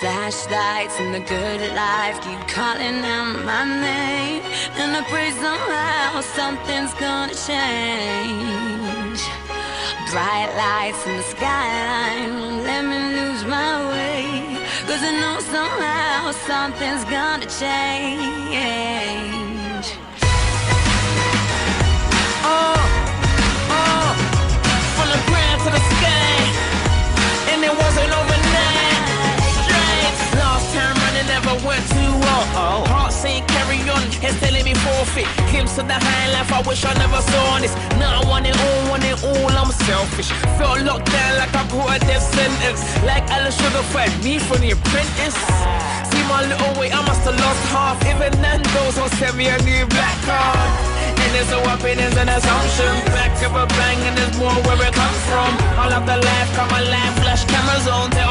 Flashlights and the good life keep calling out my name. And I pray somehow something's gonna change. Bright lights in the skyline let me lose my way. Cause I know somehow something's gonna change. Of the high life, I wish I never saw this. Now I want it all, want it all, I'm selfish. Felt locked down like I caught a death sentence. Like Alan Sugar fed me from the apprentice. See my little way, I must have lost half. Even Nando's will send me a new black card. And there's no opinions and assumptions. Back of a bang, and there's more where it comes from. All of the life, come alive, flash cameras on.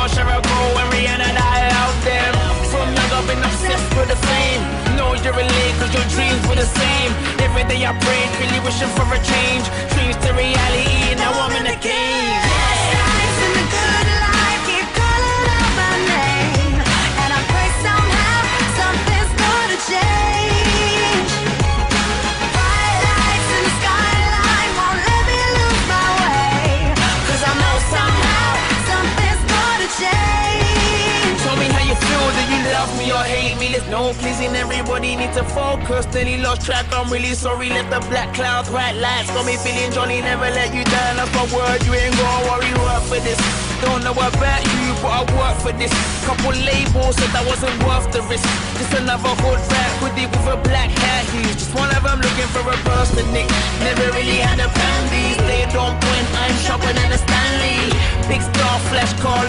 Every day I prayed, really wishing for a change. Dreams to reality, now I'm in the game. Hate me? No pleasing everybody, need to focus. Then he lost track, I'm really sorry. Let the black clouds, white lights, got me feeling jolly, never let you down. That's my word, you ain't gonna worry, work for this. Don't know about you, but I work for this. Couple labels said that wasn't worth the risk. Just another hood rap hoodie with a black hat. He's just one of them looking for a burst of nick. Never really had a plan B. Stayed on point, I'm sharper than a Stanley. Big star, flash car,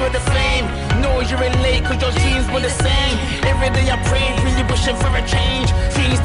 with the fame. Know you relate, cause your dreams were the same. Every day I prayed, really wishing for a change. Dreams